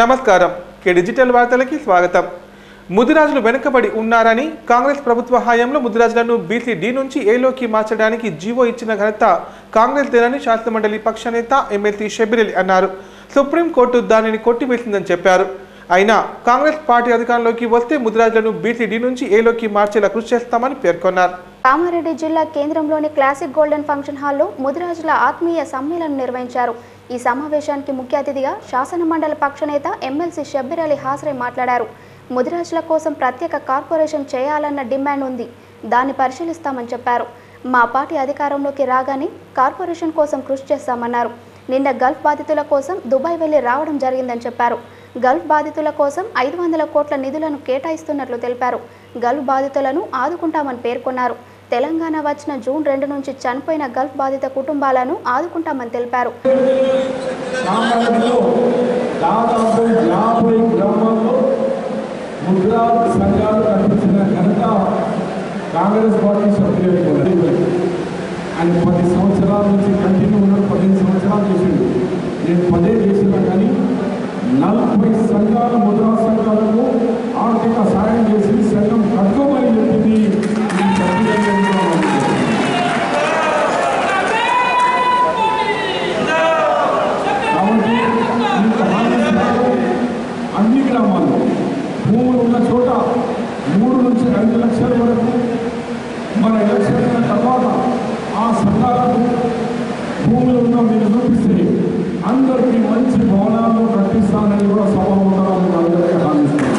నమస్కారం. కే డిజిటల్ వార్తలకి స్వాగతం. ముదిరాజులు వెనుకబడి ఉన్నారని కాంగ్రెస్ ప్రభుత్వ హయాంలో ముదిరాజులను బీసీ డి నుంచి ఏలోకి మార్చడానికి జీవో ఇచ్చిన ఘనత కాంగ్రెస్ దేనని శాసనమండలి పక్ష నేత ఎమ్మెల్సీ షబిరలి అన్నారు. సుప్రీంకోర్టు దానిని కొట్టివేసిందని చెప్పారు. అయినా కాంగ్రెస్ పార్టీ అధికారంలోకి వస్తే ముదిరాజులను బీసీ డి నుంచి ఏలోకి మార్చేలా కృషి చేస్తామని పేర్కొన్నారు. కామారెడ్డి జిల్లా కేంద్రంలోని క్లాసిక్ గోల్డెన్ ఫంక్షన్ హాల్లో ముదిరాజుల ఆత్మీయ సమ్మేళనం నిర్వహించారు. ఈ సమావేశానికి ముఖ్య అతిథిగా శాసన మండలి పక్షనేత ఎమ్మెల్సీ షబ్బీర్ అలీ హాజరై మాట్లాడారు. ముదిరాజుల కోసం ప్రత్యేక కార్పొరేషన్ చేయాలన్న డిమాండ్ ఉంది. దాన్ని పరిశీలిస్తామని చెప్పారు. మా పార్టీ అధికారంలోకి రాగానే కార్పొరేషన్ కోసం కృషి చేస్తామన్నారు. నిన్న గల్ఫ్ బాధితుల కోసం దుబాయ్ వెళ్ళి రావడం జరిగిందని చెప్పారు. గల్ఫ్ బాధితుల కోసం ఐదు వందల కోట్ల నిధులను కేటాయిస్తున్నట్లు తెలిపారు. గల్ఫ్ బాధితులను ఆదుకుంటామని పేర్కొన్నారు. తెలంగాణ వచ్చిన జూన్ రెండు నుంచి చనిపోయిన గల్ఫ్ బాధిత కుటుంబాలను ఆదుకుంటామని తెలిపారు కామారెడ్డిలో దాదాపు యాభై గ్రామాల్లో ముద్రా సంఘాలు కల్పించిన ఘనత కాంగ్రెస్ పార్టీ సభ్యులకు ఉన్నది. ఆయన పది సంవత్సరాల నుంచి కంటిన్యూ ఉన్నాడు పదిహేను సంవత్సరాలు చేసిండు నేను పదే చేసినా కానీ నలభై సంఘాల ముద్రా సంఘాలకు ఆర్థిక సాయం చేసి సంఘం కట్టుకోమని చెప్పింది ఈ సభ్యులందరికీ కూడా మంచిది. కాబట్టి ఇంత హామీలు అన్ని గ్రామాల్లో భూములు ఉన్న చోట మూడు నుంచి ఐదు లక్షల వరకు మన ఎలక్షన్ అయిన తర్వాత ఆ సంఘాలకు భూములు ఉన్నా మీరు చూపిస్తే అందరికీ మంచి భవనాలు కట్టిస్తానని కూడా సభాముఖాలను అందరికీ హామీస్తున్నాను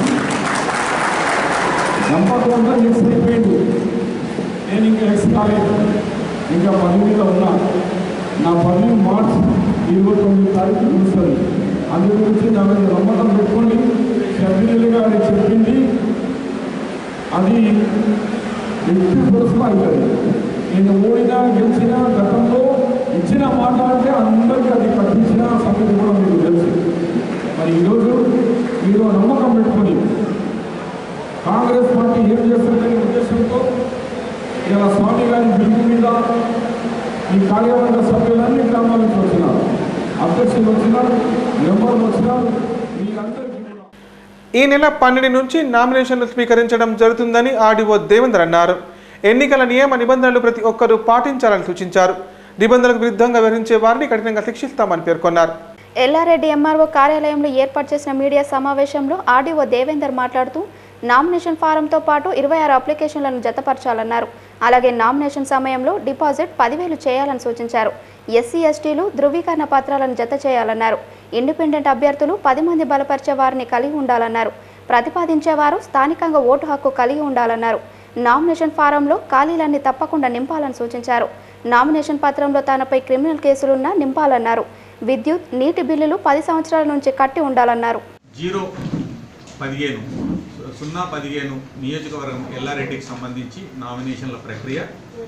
గంపకు అంతా ఎక్స్ అయిపోయింది నేను ఇంకా ఎక్స్ కాలేదు. ఇంకా పని మీద ఉన్నా. నా పని మార్చ్ ఇరవై తొమ్మిది తారీఖు చూస్తుంది అందు గురించి నా మీద నమ్మకం పెట్టుకోండి. షబీల్ గారు చెప్పింది. అది ఎట్టి పురుషులు అవుతుంది నేను ఓడినా గెలిచినా గతంలో ఇచ్చిన మాట అంటే అందరికీ అది కట్టించిన సంగతి కూడా మీకు తెలుసు. మరి ఈరోజు మీరు నమ్మకం పెట్టుకొని కాంగ్రెస్ పార్టీ ఏం చేస్తుందనే ఉద్దేశంతో ఇలా స్వామి గారి బిల్లు మీద ఈ కార్యవర్గ సభ్యులన్నీ గ్రామాల నుంచి వచ్చినారు. అధ్యక్షులు వచ్చినారు మెంబర్లు వచ్చినారు ఈ నెల పన్నెండు నుంచి నామినేషన్లు స్వీకరించడం జరుగుతుందని ఆర్డీఓ దేవేందర్ అన్నారు. ఎన్నికల నియమ నిబంధనలు ప్రతి ఒక్కరూ పాటించాలని సూచించారు. నిబంధనలకు విరుద్ధంగా వ్యవహరించే వారిని కఠినంగా శిక్షిస్తామని పేర్కొన్నారు. ఎల్లారెడ్డి ఎంఆర్ఓ కార్యాలయంలో ఏర్పాటు చేసిన మీడియా సమావేశంలో ఆర్డీఓ దేవేందర్ మాట్లాడుతూ నామినేషన్ ఫారంతో పాటు ఇరవై ఆరు అప్లికేషన్లను జతపరచాలన్నారు. అలాగే నామినేషన్ సమయంలో డిపాజిట్ పదివేలు చేయాలని సూచించారు. ఎస్సీ ఎస్టీలు ధృవీకరణ పత్రాలను జత చేయాలన్నారు. ఇండిపెండెంట్ అభ్యర్థులు పది మంది బలపరిచే వారిని కలిగి ఉండాలన్నారు. ప్రతిపాదించేవారు స్థానికంగా ఓటు హక్కు కలిగి ఉండాలన్నారు. నామినేషన్ ఫారంలో ఖాళీలన్నీ తప్పకుండా నింపాలని సూచించారు. నామినేషన్ పత్రంలో తనపై క్రిమినల్ కేసులున్నా నింపాలన్నారు. విద్యుత్ నీటి బిల్లులు పది సంవత్సరాల నుంచి కట్టి ఉండాలన్నారు. జీరో పదిహేను సున్నా పదిహేను నియోజకవర్గం ఎల్లారెడ్డికి సంబంధించి నామినేషన్ల ప్రక్రియ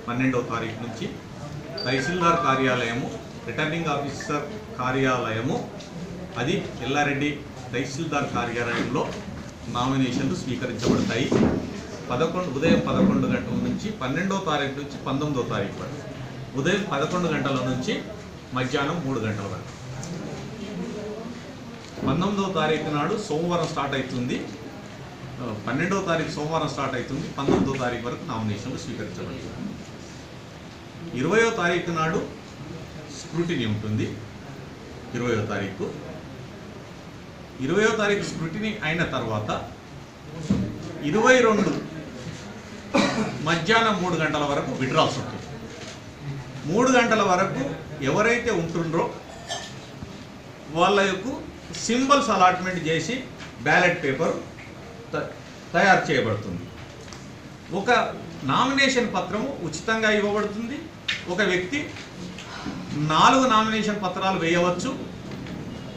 పన్నెండవ తారీఖు నుంచి తహసీల్దార్ కార్యాలయము రిటర్నింగ్ ఆఫీసర్ కార్యాలయము అది ఎల్లారెడ్డి తహసీల్దార్ కార్యాలయంలో నామినేషన్లు స్వీకరించబడతాయి. పదకొండు ఉదయం పదకొండు గంటల నుంచి పన్నెండో తారీఖు నుంచి పంతొమ్మిదవ తారీఖు వరకు. ఉదయం పదకొండు గంటల నుంచి మధ్యాహ్నం మూడు గంటల వరకు. పంతొమ్మిదవ తారీఖు నాడు సోమవారం స్టార్ట్ అవుతుంది. పన్నెండో పన్నెండవ తారీఖు సోమవారం స్టార్ట్ అవుతుంది. పంతొమ్మిదవ తారీఖు వరకు నామినేషన్లు స్వీకరించబడుతుంది ఇరవయో తారీఖు నాడు స్క్రూటినీ ఉంటుంది. ఇరవయో తారీఖు. ఇరవయో తారీఖు స్క్రూటినీ అయిన తర్వాత ఇరవై రెండు మధ్యాహ్నం మూడు గంటల వరకు విడ్రాల్స్ ఉంటుంది. మూడు గంటల వరకు ఎవరైతే ఉంటుండ్రో వాళ్ళ యొక్క సింబల్స్ అలాట్మెంట్ చేసి బ్యాలెట్ పేపర్ త- తయారు చేయబడుతుంది. ఒక నామినేషన్ పత్రము ఉచితంగా ఇవ్వబడుతుంది. ఒక వ్యక్తి నాలుగు నామినేషన్ పత్రాలు వేయవచ్చు.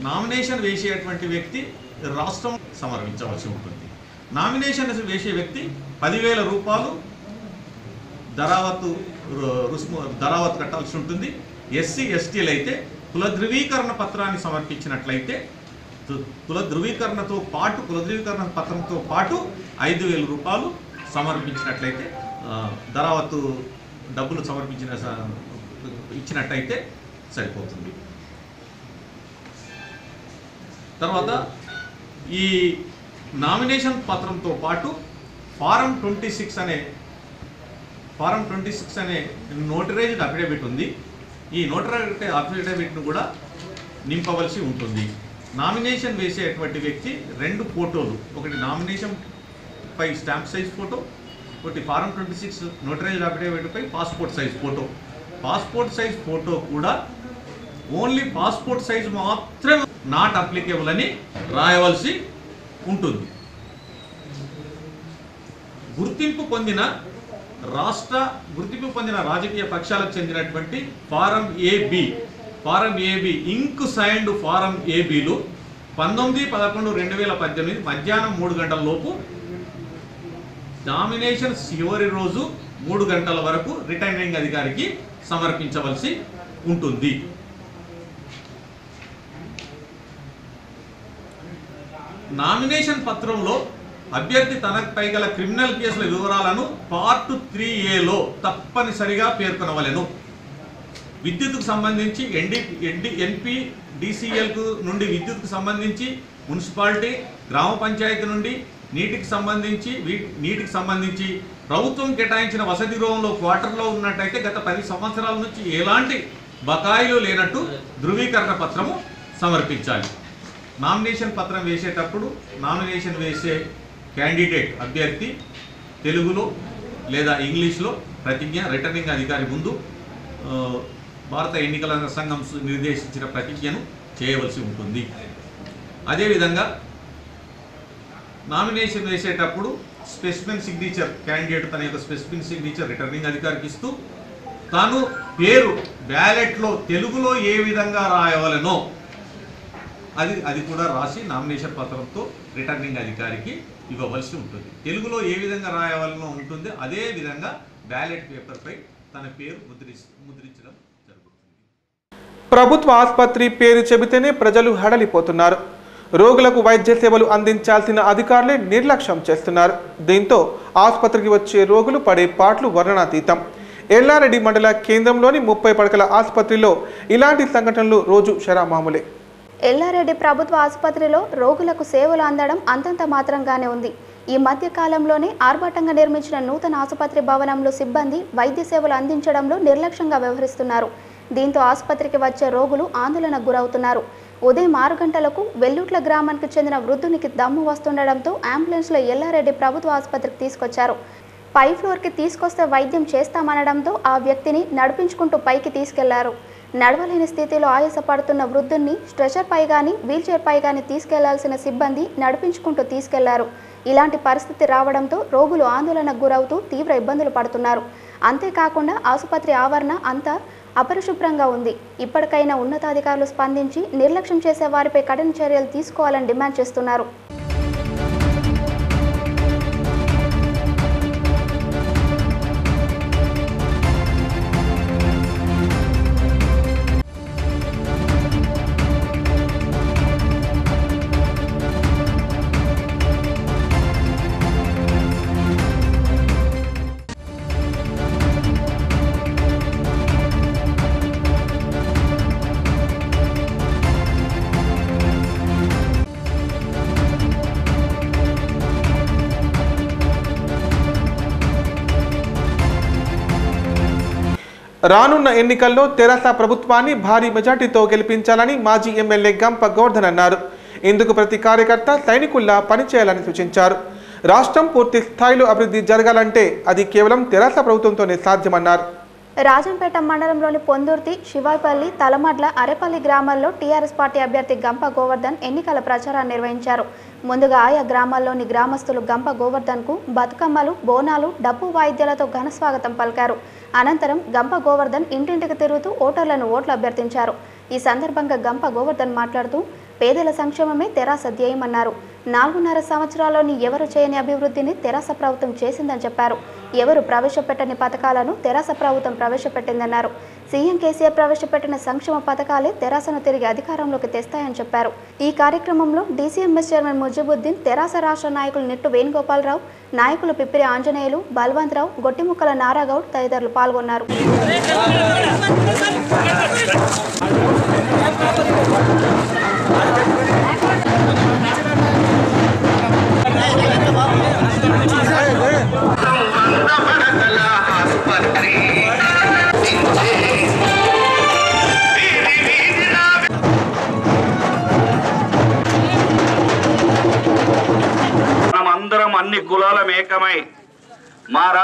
నామినేషన్ వేసేటువంటి వ్యక్తి రాష్ట్రం సమర్పించవలసి ఉంటుంది. నామినేషన్ వేసే వ్యక్తి పదివేల రూపాయలు ధరావతు రుసుము ధరావత్తు కట్టాల్సి ఉంటుంది. ఎస్సీ ఎస్టీలు అయితే కుల ధృవీకరణ పత్రాన్ని సమర్పించినట్లయితే కుల ధృవీకరణతో పాటు కుల ధృవీకరణ పత్రంతో పాటు ఐదు వేల రూపాయలు సమర్పించినట్లయితే ఆ, డబ్బులు సమర్పించిన స- ఇచ్చినట్టయితే సరిపోతుంది. తర్వాత ఈ నామినేషన్ పత్రంతో పాటు ఫారం ట్వంటీ సిక్స్ అనే ఫారం ట్వంటీ సిక్స్ అనే నోటరైజ్డ్ అఫిడవిట్ ఉంది. ఈ నోటరైజ్డ్ అఫిడవిట్ను కూడా నింపవలసి ఉంటుంది. నామినేషన్ వేసేటువంటి వ్యక్తి రెండు ఫోటోలు. ఒకటి నామినేషన్ పై స్టాంప్ సైజ్ ఫోటో ఒకటి form twenty six notarised affidavit పై passport size photo. Passport size photo కూడా ఓన్లీ పాస్పోర్ట్ సైజ్ మాత్రమే నాట్ అప్లికేబుల్ అని రాయవలసి ఉంటుంది. గుర్తింపు పొందిన రాష్ట్ర గుర్తింపు పొందిన రాజకీయ పక్షాలకు చెందినటువంటి form AB. Form AB ink signed form ఏబిలు పంతొమ్మిది పదకొండు రెండు వేల పద్దెనిమిది మధ్యాహ్నం మూడు గంటల లోపు నామినేషన్ చివరి రోజు మూడు గంటల వరకు రిటర్నింగ్ అధికారికి సమర్పించవలసి ఉంటుంది. నామినేషన్ పత్రంలో అభ్యర్థి తనపై గల క్రిమినల్ కేసుల వివరాలను పార్ట్ త్రీ ఏలో తప్పనిసరిగా పేర్కొనవలెను. విద్యుత్కు సంబంధించి ఎన్డి ఎన్డి ఎన్పి డిసిఎల్కు నుండి విద్యుత్కు సంబంధించి మున్సిపాలిటీ గ్రామ పంచాయతీ నుండి నీటికి సంబంధించి నీటికి సంబంధించి ప్రభుత్వం కేటాయించిన వసతి గృహంలో క్వార్టర్లో ఉన్నట్టయితే గత పది సంవత్సరాల నుంచి ఎలాంటి బకాయిలు లేనట్టు ధృవీకరణ పత్రము సమర్పించాలి. నామినేషన్ పత్రం వేసేటప్పుడు నామినేషన్ వేసే క్యాండిడేట్ అభ్యర్థి తెలుగులో లేదా ఇంగ్లీష్లో ప్రతిజ్ఞ రిటర్నింగ్ అధికారి ముందు భారత ఎన్నికల సంఘం సు- నిర్దేశించిన ప్రతిజ్ఞను చేయవలసి ఉంటుంది. అదేవిధంగా నామినేషన్ వేసేటప్పుడు స్పెసిఫిన్ సిగ్నేచర్ క్యాండిడేట్ తన యొక్క స్పెసిఫిన్ సిగ్నేచర్ రిటర్నింగ్ అధికారికి ఇస్తూ తాను పేరు బ్యాలెట్లో తెలుగులో ఏ విధంగా రాయవలనో అది అది కూడా రాసి నామినేషన్ పత్రంతో రిటర్నింగ్ అధికారికి ఇవ్వవలసి ఉంటుంది. తెలుగులో ఏ విధంగా రాయవలనో ఉంటుంది. అదే విధంగా బ్యాలెట్ పేపర్పై తన పేరు ముద్రి ముద్రించడం జరుగుతుంది. ప్రభుత్వ ఆసుపత్రి పేరు చెబితేనే ప్రజలు హడలిపోతున్నారు. రోగులకు వైద్య సేవలు అందించాల్సిన అధికారులే నిర్లక్ష్యం చేస్తున్నారు. దీంతో ఆసుపత్రికి వచ్చే రోగులు పడే పాట్లు వర్ణనాతీతం. ఎల్లారెడ్డి మండల కేంద్రంలోని ముప్పై పడకల ఆసుపత్రిలో ఇలాంటి సంఘటనలు రోజు శరామామూలే ఎల్లారెడ్డి ప్రభుత్వ ఆసుపత్రిలో రోగులకు సేవలు అందడం అంతంత మాత్రంగానే ఉంది. ఈ మధ్య కాలంలోనే ఆర్భాటంగా నిర్మించిన నూతన ఆసుపత్రి భవనంలో సిబ్బంది వైద్య సేవలు అందించడంలో నిర్లక్ష్యంగా వ్యవహరిస్తున్నారు. దీంతో ఆసుపత్రికి వచ్చే రోగులు ఆందోళనకు గురవుతున్నారు. ఉదయం ఆరు గంటలకు వెల్లుట్ల గ్రామానికి చెందిన వృద్ధునికి దమ్ము వస్తుండడంతో అంబులెన్స్లో ఎల్లారెడ్డి ప్రభుత్వ ఆసుపత్రికి తీసుకొచ్చారు. పై ఫ్లోర్కి తీసుకొస్తే వైద్యం చేస్తామనడంతో ఆ వ్యక్తిని నడిపించుకుంటూ పైకి తీసుకెళ్ళారు. నడవలేని స్థితిలో ఆయాసపడుతున్న వృద్ధుణ్ణి స్ట్రెచర్ పై గాని వీల్చైర్ పై కానీ తీసుకెళ్ళాల్సిన సిబ్బంది నడిపించుకుంటూ తీసుకెళ్ళారు. ఇలాంటి పరిస్థితి రావడంతో రోగులు ఆందోళనకు గురవుతూ తీవ్ర ఇబ్బందులు పడుతున్నారు. అంతేకాకుండా ఆసుపత్రి ఆవరణ అంతా అపరిశుభ్రంగా ఉంది. ఇప్పటికైనా ఉన్నతాధికారులు స్పందించి నిర్లక్ష్యం చేసే వారిపై కఠిన చర్యలు తీసుకోవాలని డిమాండ్ చేస్తున్నారు. రానున్న ఎన్నికల్లో తెరాస ప్రభుత్వాన్ని భారీ మెజార్టీతో గెలిపించాలని మాజీ ఎమ్మెల్యే గంప గోర్ధన్ అన్నారు. ఇందుకు ప్రతి కార్యకర్త సైనికుల్లా పనిచేయాలని సూచించారు. రాష్ట్రం పూర్తి స్థాయిలో అభివృద్ధి జరగాలంటే అది కేవలం తెరాస ప్రభుత్వంతోనే సాధ్యమన్నారు. రాజంపేట మండలంలోని పొందుర్తి శివాయిపల్లి తలమడ్ల అరేపల్లి గ్రామాల్లో టీఆర్ఎస్ పార్టీ అభ్యర్థి గంప గోవర్ధన్ ఎన్నికల ప్రచారాన్ని నిర్వహించారు. ముందుగా ఆయా గ్రామాల్లోని గ్రామస్తులు గంప గోవర్ధన్కు బతుకమ్మలు బోనాలు డప్పు వాయిద్యాలతో ఘన స్వాగతం పలికారు. అనంతరం గంప గోవర్ధన్ ఇంటింటికి తిరుగుతూ ఓటర్లను ఓట్లు అభ్యర్థించారు. ఈ సందర్భంగా గంప గోవర్ధన్ మాట్లాడుతూ పేదల సంక్షేమమే తెరాస ధ్యేయమన్నారు. నాలుగున్నర సంవత్సరాల్లోని ఎవరు చేయని అభివృద్ధిని తెరాస ప్రభుత్వం చేసిందని చెప్పారు. ఎవరు ప్రవేశపెట్టని పథకాలను తెరాస ప్రభుత్వం ప్రవేశపెట్టిందన్నారు. సీఎం కేసీఆర్ ప్రవేశపెట్టిన సంక్షేమ పథకాలే తెరాసను తిరిగి అధికారంలోకి తెస్తాయని చెప్పారు. ఈ కార్యక్రమంలో డీసీఎంఎస్ చైర్మన్ ముజిబుద్దీన్ తెరాస రాష్ట్ర నాయకులు నిట్టు వేణుగోపాలరావు నాయకులు పిప్పిరి ఆంజనేయులు బల్వంతరావు గొట్టిముక్కల నారాగౌడ్ తదితరులు పాల్గొన్నారు.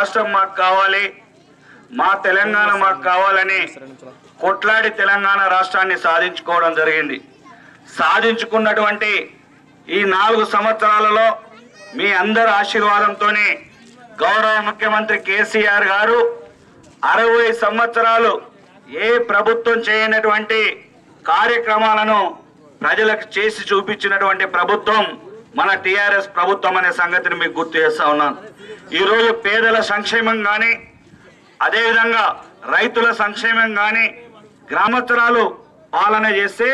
రాష్ట్రం మాకు కావాలి మా తెలంగాణ మాకు కావాలని కొట్లాడి తెలంగాణ రాష్ట్రాన్ని సాధించుకోవడం జరిగింది. సాధించుకున్నటువంటి ఈ నాలుగు సంవత్సరాలలో మీ అందరి ఆశీర్వాదంతోనే గౌరవ ముఖ్యమంత్రి కేసీఆర్ గారు అరవై సంవత్సరాలు ఏ ప్రభుత్వం చేయనటువంటి కార్యక్రమాలను ప్రజలకు చేసి చూపించినటువంటి ప్రభుత్వం మన టిఆర్ఎస్ ప్రభుత్వం అనే సంగతిని మీకు గుర్తు చేస్తా ఉన్నాను. ఈరోజు పేదల సంక్షేమం కానీ అదేవిధంగా రైతుల సంక్షేమం కానీ గ్రామస్తురాలు పాలన చేస్తే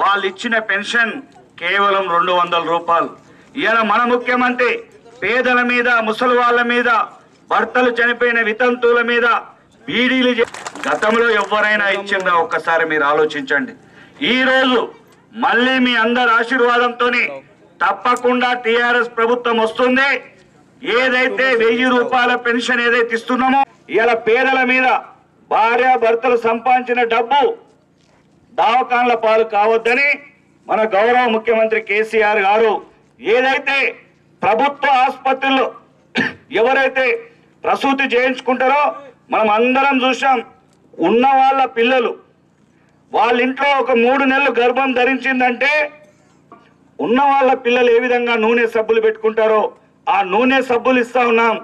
వాళ్ళు ఇచ్చిన పెన్షన్ కేవలం రెండు వందల రూపాయలు. ఇవాళ మన ముఖ్యమంత్రి పేదల మీద ముసలి వాళ్ళ మీద భర్తలు చనిపోయిన వితంతువుల మీద బీడీలు గతంలో ఎవరైనా ఇచ్చిందా? ఒక్కసారి మీరు ఆలోచించండి. ఈ రోజు మళ్ళీ మీ అందరి ఆశీర్వాదంతోనే తప్పకుండా టిఆర్ఎస్ ప్రభుత్వం వస్తుంది. ఏదైతే వెయ్యి రూపాయల పెన్షన్ ఏదైతే ఇస్తున్నామో ఇలా పేదల మీద భార్య భర్తలు సంపాదించిన డబ్బు దావకాన్ల పాలు కావద్దని మన గౌరవ ముఖ్యమంత్రి కేసీఆర్ గారు ఏదైతే ప్రభుత్వ ఆసుపత్రుల్లో ఎవరైతే ప్రసూతి చేయించుకుంటారో మనం అందరం చూసాం ఉన్న వాళ్ళ పిల్లలు వాళ్ళ ఇంట్లో ఒక మూడు నెలలు గర్భం ధరించిందంటే ఉన్న వాళ్ళ పిల్లలు ఏ విధంగా నూనె సబ్బులు పెట్టుకుంటారో ఆ నూనె సబ్బులు ఇస్తా ఉన్నాం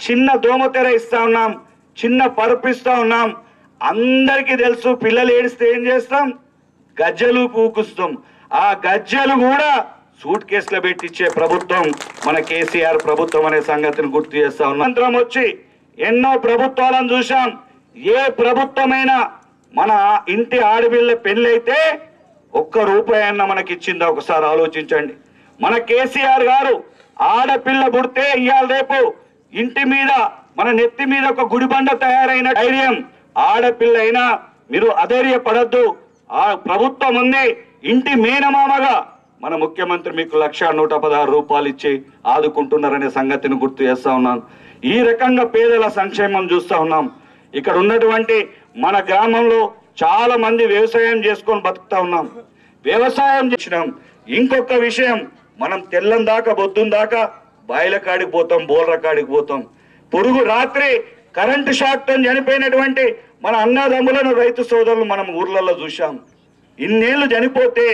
చిన్న దోమతెర ఇస్తా ఉన్నాం చిన్న పరుపు ఇస్తా ఉన్నాం. అందరికీ తెలుసు పిల్లలు ఏడిస్తే ఏం చేస్తాం? గజ్జలు పూకుస్తాం. ఆ గజ్జలు కూడా సూట్ కేసులో పెట్టించే ప్రభుత్వం మన కేసీఆర్ ప్రభుత్వం అనే సంగతిని గుర్తు చేస్తా ఉన్నాం. అనంతరం వచ్చి ఎన్నో ప్రభుత్వాలను చూశాం. ఏ ప్రభుత్వమైనా మన ఇంటి ఆడపిల్ల పెళ్ళైతే ఒక్క రూపాయి అన్న మనకి ఇచ్చిందా ఒకసారి ఆలోచించండి. మన కేసీఆర్ గారు ఆడపిల్ల పుడితే ఇవాళ రేపు ఇంటి మీద మన నెత్తి మీద ఒక గుడిబండ తయారైన ధైర్యం. ఆడపిల్ల అయినా మీరు అధైర్యపడద్దు. ఆ ప్రభుత్వం ఉంది ఇంటి మేనమామగా. మన ముఖ్యమంత్రి మీకు లక్ష నూట పదహారు రూపాయలు ఇచ్చి ఆదుకుంటున్నారనే సంగతిని గుర్తు చేస్తా ఉన్నాను. ఈ రకంగా పేదల సంక్షేమం చూస్తూ ఉన్నాం. ఇక్కడ ఉన్నటువంటి మన గ్రామంలో చాలా మంది వ్యవసాయం చేసుకొని బతుకుతా ఉన్నాం. వ్యవసాయం చేసినాం. ఇంకొక విషయం మనం తెల్లం దాకా బొద్దుం దాకా బాయిల కాడికి పోతాం బోర్ల కాడికి పోతాం. పొరుగు రాత్రి కరెంటు షాక్తో చనిపోయినటువంటి మన అన్నదమ్ములను రైతు సోదరులు మనం ఊర్లలో చూశాం. ఇన్నేళ్ళు చనిపోతే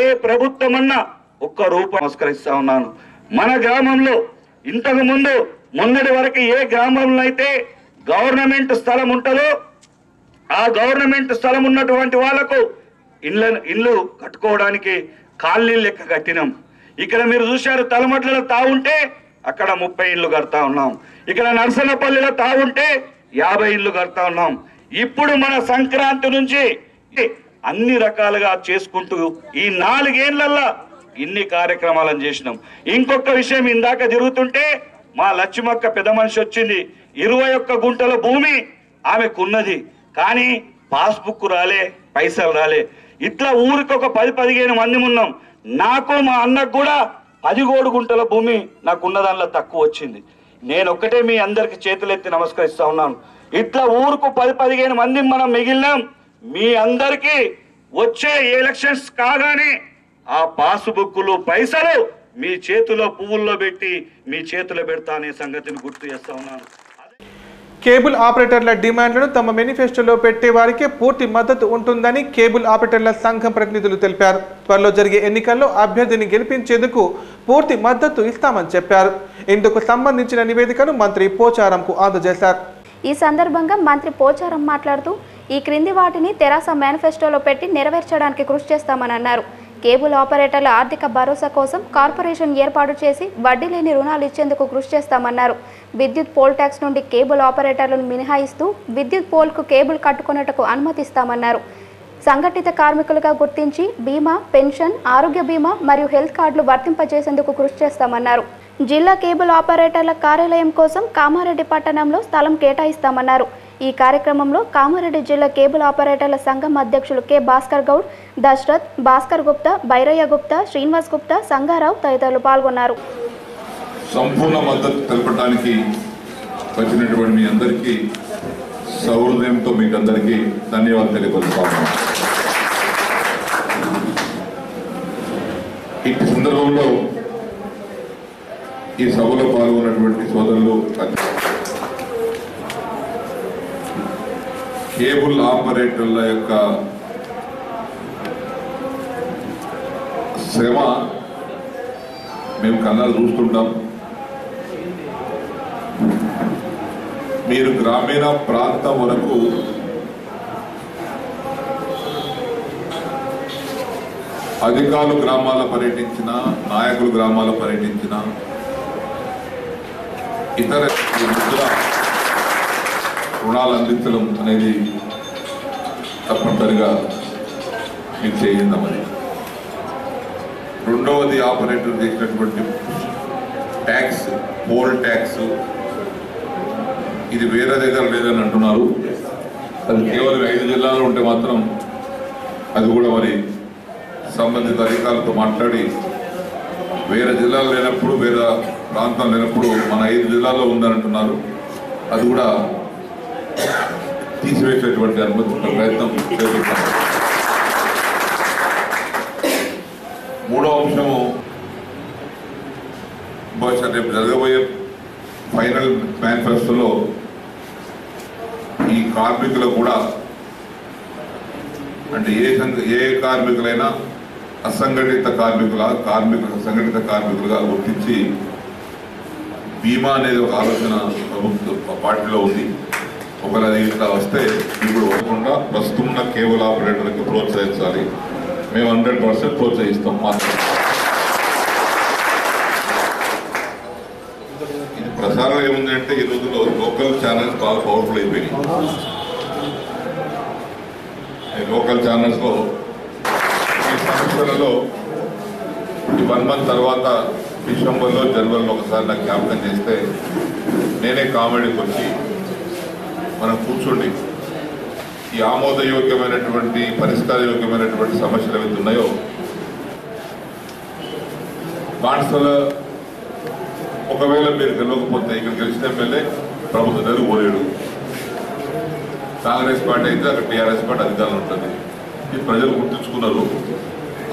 ఏ ప్రభుత్వం అన్నా ఒక్క రూపాయి నమస్కరిస్తా ఉన్నాను. మన గ్రామంలో ఇంతకు ముందు మొన్నటి వరకు ఏ గ్రామంలో అయితే గవర్నమెంట్ స్థలం ఉంటుందో ఆ గవర్నమెంట్ స్థలం ఉన్నటువంటి వాళ్ళకు ఇండ్ల ఇల్లు కట్టుకోవడానికి కాలనీలు లెక్క కట్టినాం. ఇక్కడ మీరు చూశారు తలమట్లలో తావుంటే అక్కడ ముప్పై ఇళ్ళు కడతా ఉన్నాం. ఇక్కడ నర్సనపల్లిలో తావుంటే యాభై ఇళ్ళు కడతా ఉన్నాం. ఇప్పుడు మన సంక్రాంతి నుంచి అన్ని రకాలుగా చేసుకుంటూ ఈ నాలుగేళ్ళల్లా ఇన్ని కార్యక్రమాలను చేసినాం. ఇంకొక విషయం ఇందాక జరుగుతుంటే మా లక్ష్మక్క పెద్ద మనిషి వచ్చింది. ఇరవై ఒక్క గుంటల భూమి ఆమెకున్నది. కానీ పాస్బుక్ రాలే పైసలు రాలే. ఇట్లా ఊరికి ఒక పది పదిహేను మంది ఉన్నాం. నాకు మా అన్నకు కూడా పదిగోడు గుంటల భూమి నాకున్న దానిలో తక్కువ వచ్చింది. నేను ఒక్కటే మీ అందరికి చేతులెత్తి నమస్కరిస్తా ఉన్నాను. ఇట్లా ఊరుకు పది పదిహేను మంది మనం మిగిలినాం. మీ అందరికీ వచ్చే ఎలక్షన్స్ కాగానే ఆ పాస్బుక్లు పైసలు మీ చేతిలో పువ్వుల్లో పెట్టి మీ చేతిలో పెడతా అనే సంగతిని గుర్తు చేస్తా ఉన్నాను. కేబుల్ ఆపరేటర్ల డిమాండ్లను తమ మేనిఫెస్టోలో పెట్టే వారికే పూర్తి మద్దతు ఉంటుందని కేబుల్ ఆపరేటర్ల సంఘం ప్రతినిధులు తెలిపారు. త్వరలో జరిగే ఎన్నికల్లో అభ్యర్థిని గెలిపించేందుకు పూర్తి మద్దతు ఇస్తామని చెప్పారు. ఇందుకు సంబంధించిన నివేదికను మంత్రి పోచారంకు అందజేశారు. ఈ సందర్భంగా మంత్రి పోచారం మాట్లాడుతూ ఈ క్రింది వాటిని తెరాస మేనిఫెస్టోలో పెట్టి నెరవేర్చడానికి కృషి చేస్తామని అన్నారు. కేబుల్ ఆపరేటర్ల ఆర్థిక భరోసా కోసం కార్పొరేషన్ ఏర్పాటు చేసి వడ్డీ లేని రుణాలు ఇచ్చేందుకు కృషి చేస్తామన్నారు. విద్యుత్ పోల్ ట్యాక్స్ నుండి కేబుల్ ఆపరేటర్లను మినహాయిస్తూ విద్యుత్ పోల్కు కేబుల్ కట్టుకున్నట్టుకు అనుమతిస్తామన్నారు. సంఘటిత కార్మికులుగా గుర్తించి బీమా పెన్షన్ ఆరోగ్య బీమా మరియు హెల్త్ కార్డులు వర్తింపజేసేందుకు కృషి చేస్తామన్నారు. జిల్లా కేబుల్ ఆపరేటర్ల కార్యాలయం కోసం కామారెడ్డి పట్టణంలో స్థలం కేటాయిస్తామన్నారు. ఈ కార్యక్రమంలో కామారెడ్డి జిల్లా కేబుల్ ఆపరేటర్ల సంఘం అధ్యక్షులు కె. భాస్కర్ గౌడ్ దశరథ్ భాస్కర్ గుప్తా బైరయ్య గుప్తా శ్రీనివాస్ గుప్తా సంగారావు తదితరులు పాల్గొన్నారు. సంపూర్ణ మద్దతు తెలపడానికి వచ్చినటువంటి మీ అందరికీ సౌహృదయంతో మీకు అందరికీ ధన్యవాదాలు తెలియపరుస్తాను ఈ సందర్భంలో ఈ సభలో పాల్గొన్నటువంటి సోదరులు కేబుల్ ఆపరేటర్ల యొక్క శ్రమ మేము కన్నాలు చూస్తుంటాం. మీరు గ్రామీణ ప్రాంతం వరకు అధికారులు గ్రామాల్లో పర్యటించిన నాయకులు గ్రామాల్లో పర్యటించిన ఇతర ముద్ర రుణాలు అందించడం అనేది తప్పనిసరిగా మీరు చేయిందామని రెండవది ఆపరేటర్ చేసినటువంటి ట్యాక్స్ పోల్ ట్యాక్స్. ఇది వేరే దగ్గర లేదని అంటున్నారు. అది కేవలం ఐదు జిల్లాలో ఉంటే మాత్రం అది కూడా మరి సంబంధిత అధికారులతో మాట్లాడి వేరే జిల్లాలు లేనప్పుడు వేరే ప్రాంతం లేనప్పుడు మన ఐదు జిల్లాల్లో ఉందని అంటున్నారు. అది కూడా తీసివేసేటువంటి అనుమతి ప్రయత్నం చేస్తున్నాం. మూడో అంశము బహుశా రేపు జరగబోయే ఫైనల్ మేనిఫెస్టోలో ఈ కార్మికులకు కూడా అంటే ఏ సంఘ ఏ కార్మికులైనా అసంఘటిత కార్మికుల కార్మికులు అసంఘటిత కార్మికులుగా గుర్తించి బీమా అనేది ఒక ఆలోచన ప్రభుత్వ పార్టీలో ఉంది. ఒకవేళ అది ఇట్లా వస్తే ఇప్పుడు కాకుండా ప్రస్తుతం ఉన్న కేబుల్ ఆపరేటర్కి ప్రోత్సహించాలి. మేము హండ్రెడ్ పర్సెంట్ ప్రోత్సహిస్తాం మాత్రం ఇది ప్రసారం ఏముందంటే ఈ రోజుల్లో లోకల్ ఛానల్స్ బాగా పవర్ఫుల్ అయిపోయినాయి. ఈ లోకల్ ఛానల్స్లో ఈ సంవత్సరంలో ఈ వన్ మంత్ తర్వాత డిసెంబర్లో జనవరిలో ఒకసారి నాకు జ్ఞాపకం చేస్తే నేనే కామెడీకి వచ్చి మనం కూర్చోండి ఈ ఆమోదయోగ్యమైనటువంటి పరిష్కారయోగ్యమైనటువంటి సమస్యలు ఏవైతే ఉన్నాయో బాన్సల ఒకవేళ మీరు గెలవకపోతే ఇక్కడ గెలిచిన ఎమ్మెల్యే ప్రభుత్వం దగ్గర పోలేడు. కాంగ్రెస్ పార్టీ అయితే అక్కడ టీఆర్ఎస్ పార్టీ అధికారం ఉంటుంది. ఇది ప్రజలు గుర్తుంచుకున్నారు.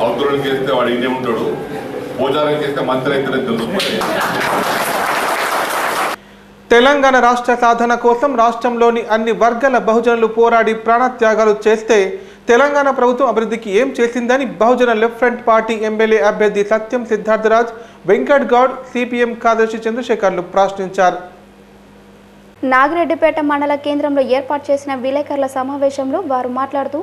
అవతరుడికి చేస్తే వాడు ఇండే ఉంటాడు. పూజారం చేస్తే మంత్రి అయితే తెలుసుకోవాలి తెలంగాణ రాష్ట్ర సాధన కోసం రాష్ట్రంలోని అన్ని వర్గాల బహుజనులు పోరాడి ప్రాణత్యాగాలు చేస్తే తెలంగాణ ప్రభుత్వం అభివృద్ధికి ఏం చేసిందని Bahujan left front party MLA అభ్యర్థి సత్యం సిద్ధార్థరాజ్ వెంకట్ గౌడ్ సిపిఎం కార్యదర్శి చంద్రశేఖర్లు ప్రశ్నించారు. నాగిరెడ్డిపేట మండల కేంద్రంలో ఏర్పాటు చేసిన విలేకరుల సమావేశంలో వారు మాట్లాడుతూ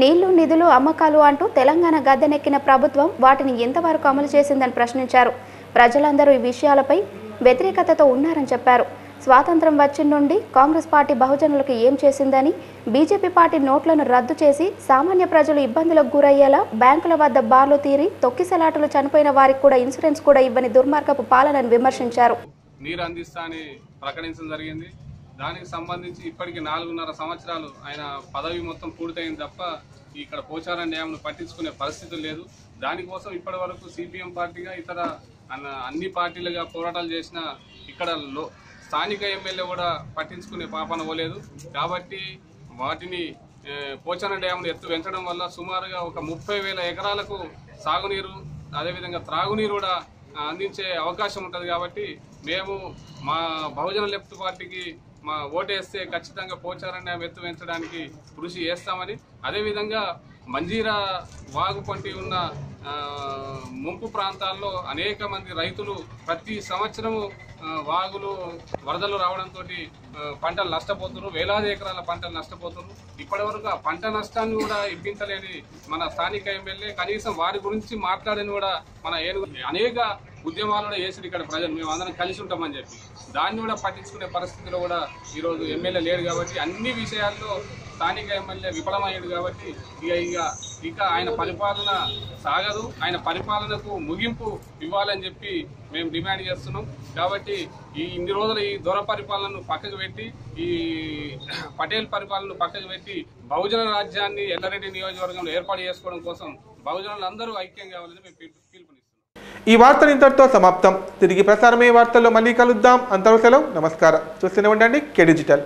నీళ్ళు నిధులు అమ్మకాలు అంటూ తెలంగాణ గద్దెనెక్కిన ప్రభుత్వం వాటిని ఎంతవరకు అమలు చేసిందని ప్రశ్నించారు. ప్రజలందరూ ఈ విషయాలపై వ్యతిరేకతతో ఉన్నారని చెప్పారు. స్వాతంత్రం వచ్చిన నుండి కాంగ్రెస్ పార్టీ బహుజనులకు ఏం చేసిందని బీజేపీ పార్టీ నోట్లను రద్దు చేసి సామాన్య ప్రజలు ఇబ్బందులకు గురయ్యేలా బ్యాంకుల వద్ద బార్లు తీరి తొక్కిసలాటలు చనిపోయిన వారికి కూడా ఇన్సూరెన్స్ కూడా ఇవ్వని దుర్మార్గపు పాలనని విమర్శించారు. నీరు అందిస్తా ప్రకటించడం జరిగింది. దానికి సంబంధించి ఇప్పటికి నాలుగున్నర సంవత్సరాలు ఆయన పదవి మొత్తం పూర్తయింది తప్ప ఇక్కడ పోచారం న్యాయంను పట్టించుకునే పరిస్థితి లేదు. దానికోసం ఇప్పటి వరకు సిపిఎం పార్టీగా ఇతర అన్న- అన్ని పార్టీలుగా పోరాటాలు చేసిన ఇక్కడ స్థానిక ఎమ్మెల్యే కూడా పట్టించుకునే పాపన పోలేదు. కాబట్టి వాటిని పోచన డ్యామ్ను ఎత్తు పెంచడం వల్ల సుమారుగా ఒక ముప్పై వేల ఎకరాలకు సాగునీరు అదేవిధంగా త్రాగునీరు కూడా అందించే అవకాశం ఉంటుంది కాబట్టి మేము మా బహుజన లెఫ్ట్ పార్టీకి మా ఓటేస్తే ఖచ్చితంగా పోచారం డ్యామ్ ఎత్తు పెంచడానికి కృషి చేస్తామని అదేవిధంగా మంజీరా వాగు పంటి ఉన్న ముంపు ప్రాంతాల్లో అనేక మంది రైతులు ప్రతి సంవత్సరము వాగులు వరదలు రావడంతో పంటలు నష్టపోతున్నారు. వేలాది ఎకరాల పంటలు నష్టపోతున్నారు. ఇప్పటివరకు ఆ పంట నష్టాన్ని కూడా ఇప్పించలేని మన స్థానిక ఎమ్మెల్యే కనీసం వారి గురించి మాట్లాడని కూడా మన ఏనుగు అనేక ఉద్యమాలలో వేసి ఇక్కడ ప్రజలు. మేము అందరం కలిసి ఉంటామని చెప్పి. దాన్ని కూడా పట్టించుకునే పరిస్థితిలో కూడా ఈరోజు ఎమ్మెల్యే లేడు కాబట్టి అన్ని విషయాల్లో స్థానిక ఎమ్మెల్యే విఫలమయ్యాడు కాబట్టి ఇక ఇక ఇక ఆయన పరిపాలన సాగదు. ఆయన పరిపాలనకు ముగింపు ఇవ్వాలని చెప్పి మేము డిమాండ్ చేస్తున్నాం. కాబట్టి ఈ ఇన్ని రోజులు ఈ దొర పరిపాలనను పక్కకు పెట్టి ఈ పటేల్ పరిపాలనను పక్కకు పెట్టి బహుజన రాజ్యాన్ని ఎల్లారెడ్డి నియోజకవర్గంలో ఏర్పాటు చేసుకోవడం కోసం బహుజనులందరూ ఐక్యం కావాలని మేము పిలుపునిస్తున్నాం. ఈ వార్తలు ఇంతటితో సమాప్తం. తిరిగి ప్రసారమయ్యే వార్తల్లో మళ్ళీ కలుద్దాం. అంతవరకు సెలవు. నమస్కారం. చూస్తూనే ఉండండి. K digital.